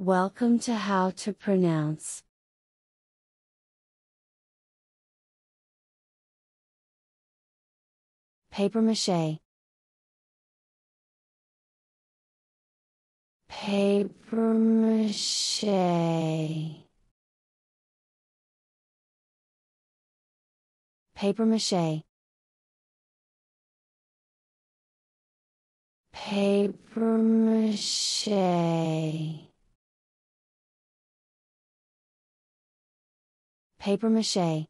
Welcome to How to Pronounce. Paper mache. Paper mache. Paper mache. Paper mache. Paper mache.